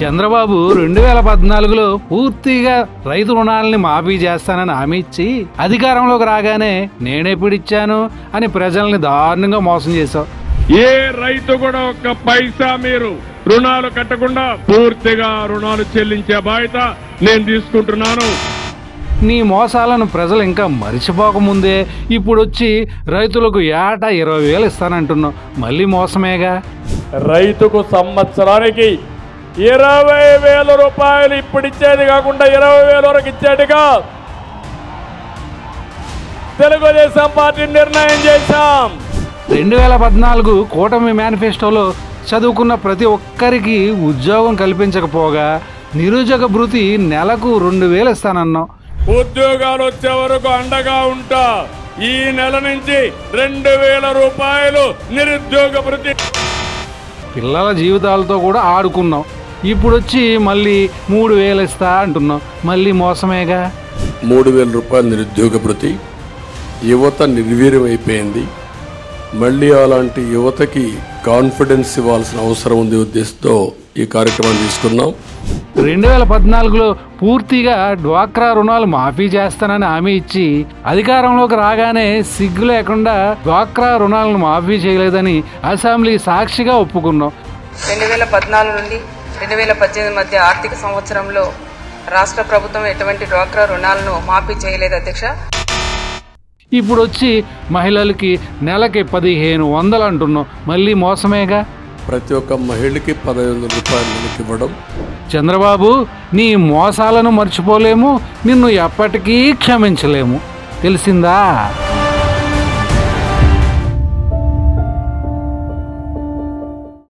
చంద్రబాబు రెండు వేల పద్నాలుగులో పూర్తిగా రైతు రుణాలని మాఫీ చేస్తానని హామీ ఇచ్చి అధికారంలోకి రాగానే నేనెప్పుడు ఇచ్చాను అని ప్రజల్ని దారుణంగా మోసం చేశావు. ఏ రైతు కూడా ఒక్క పైసా మీరు రుణాలు కట్టకుండా పూర్తిగా రుణాలు చెల్లించే బాధ్యత నేను తీసుకుంటున్నాను. నీ మోసాలను ప్రజలు ఇంకా మరిచిపోకముందే ఇప్పుడు వచ్చి రైతులకు ఏటా ఇరవై వేలు ఇస్తానంటున్నావు. మళ్ళీ మోసమేగా? రైతుకు సంవత్సరానికి ఇరవై వేల రూపాయలు ఇప్పుడు ఇచ్చేది కాకుండా ఇరవై వేల వరకు ఇచ్చేట్టుగా తెలుగుదేశం పార్టీ నిర్ణయం చేశాం. రెండు వేల పద్నాలుగు కూటమి మేనిఫెస్టోలో చదువుకున్న ప్రతి ఒక్కరికి ఉద్యోగం కల్పించకపోగా నిరుద్యోగ భృతి నెలకు రెండు వేలు ఇస్తానన్నావు ఉద్యోగాలు వచ్చే వరకు అండగా ఉంటా. ఈ నెల నుంచి రెండు వేల రూపాయలు నిరుద్యోగ భృతి. పిల్లల జీవితాలతో కూడా ఆడుకున్నావు ఇప్పుడు వచ్చి మళ్ళీ మూడు వేలు ఇస్తా అంటున్నావు. మళ్ళీ మోసమేగా? మూడు వేల రూపాయల నిరుద్యోగ భృతి యువత నిర్వీర్యం అయిపోయింది మళ్ళీ అలాంటి యువతకి కాన్ఫిడెన్స్ ఇవ్వాల్సిన అవసరం ఉంది ఉద్దేశంతో ఈ కార్యక్రమాన్ని తీసుకున్నాం. రెండు వేల పద్నాలుగులో పూర్తిగా డ్వాక్రా రుణాలు మాఫీ చేస్తానని హామీ ఇచ్చి అధికారంలోకి రాగానే సిగ్గు లేకుండా డ్వాక్రా రుణాలను మాఫీ చేయలేదని అసెంబ్లీ సాక్షిగా ఒప్పుకున్నాం. రెండు వేల పద్నాలుగు నుండి రెండు వేల పద్దెనిమిది మధ్య ఆర్థిక సంవత్సరంలో రాష్ట్ర ప్రభుత్వం ఎటువంటి డ్వాక్రా రుణాలను మాఫీ చేయలేదు అధ్యక్ష. ఇప్పుడు వచ్చి మహిళలకి నెలకి పదిహేను వందలు అంటున్నాం మళ్ళీ మోసమేగా? ప్రతి ఒక్క మహిళకి పదహైదు రూపాయలు ఇవ్వడం. చంద్రబాబు నీ మోసాలను మర్చిపోలేము నిన్ను ఎప్పటికీ క్షమించలేము. తెలిసిందా?